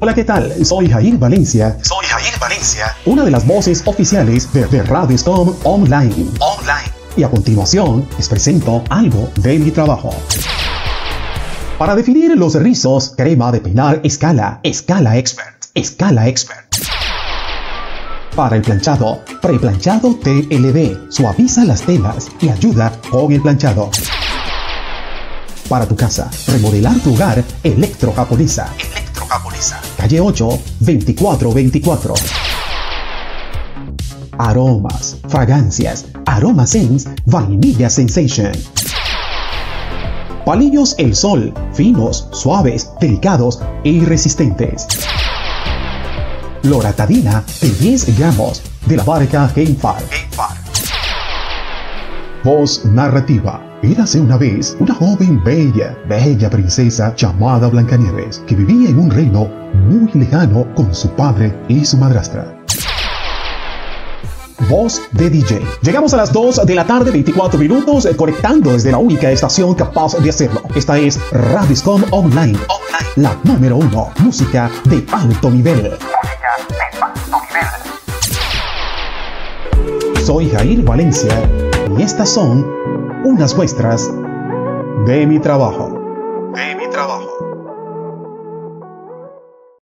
Hola, ¿qué tal? Soy Jair Valencia. Soy Jair Valencia. Una de las voces oficiales de, de Radio Storm Online. Online. Y a continuación les presento algo de mi trabajo. Para definir los rizos, crema de peinar escala, escala expert, escala expert. Para el planchado, preplanchado TLB, suaviza las telas y ayuda con el planchado. Para tu casa, remodelar tu hogar, electro japonesa. Electro Calle 8, 2424. Aromas, fragancias, Aroma Sense, Vanilla Sensation. Palillos El Sol, finos, suaves, delicados y resistentes. Loratadina de 10 gramos de la marca Gamefarm. Gamefarm. Voz narrativa. Érase una vez una joven bella, bella princesa llamada Blancanieves, que vivía en un reino muy lejano con su padre y su madrastra. Voz de DJ. Llegamos a las 2 de la tarde, 24 minutos, eh, conectando desde la única estación capaz de hacerlo. Esta es Radiscom Online, Online. la número uno, música de alto nivel. Música de alto nivel. Soy Jair Valencia y estas son unas muestras de mi trabajo.